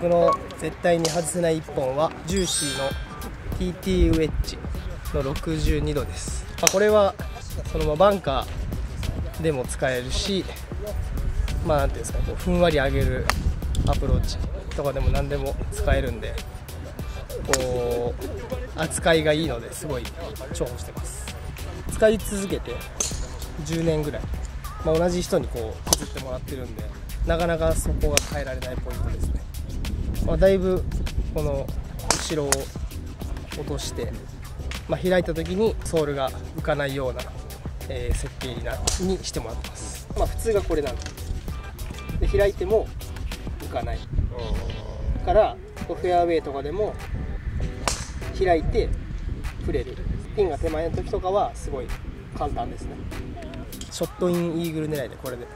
僕の絶対に外せない1本はジューシーの TT ウェッジの62度です、まあこれはそのままバンカーでも使えるしまあなんていうんですかこうふんわり上げるアプローチとかでも何でも使えるんでこう扱いがいいのですごい重宝してます。使い続けて10年ぐらい、まあ、同じ人にこう削ってもらってるんでなかなかそこが変えられないポイントですね、まあ、だいぶこの後ろを落として、まあ、開いた時にソールが浮かないような、えー設計になにしてもらってます、まあ、普通がこれなんでで開いても浮かない。からフェアウェイとかでも開いて触れる。ピンが手前の時とかはすごい簡単ですね。ショットインイーグル狙いでこれで。